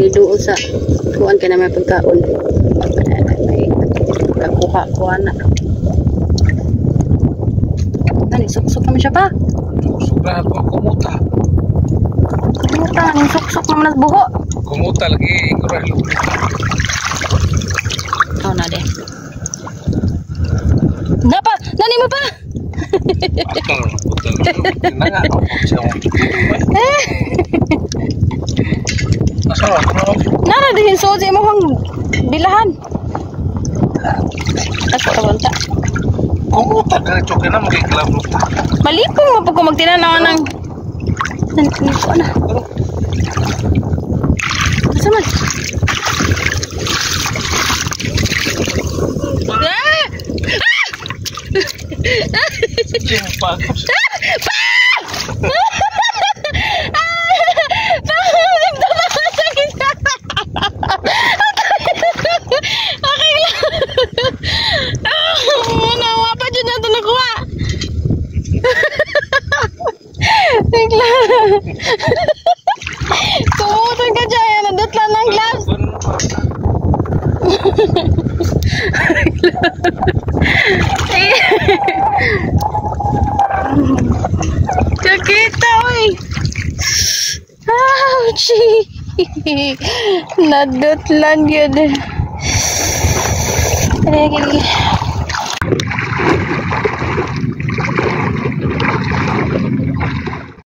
may duol sa kuan ka na may pagkaon. May kakuha kuha na. Ani, suksok naman siya pa. Sobrahan po kumuta. Kumuta, ang suksok naman nas buho. Kumuta lagi kurang. Oh, na de. Napa, nani mo pa? Putol, putol. Nanga ako siya mo. Asa ako? Nara dihin soji mo hang bilahan. Ako kabanta. Kumuta diretso ka na magkikilam lupa. Malipong mo pag magtinanaw ng nan ko na. Asa man? Ah! Sing pa. Tumutan ka dyan. Nandot lang ng gloves. Kakita, oy. Ouch. Nadot lang yun. Eh,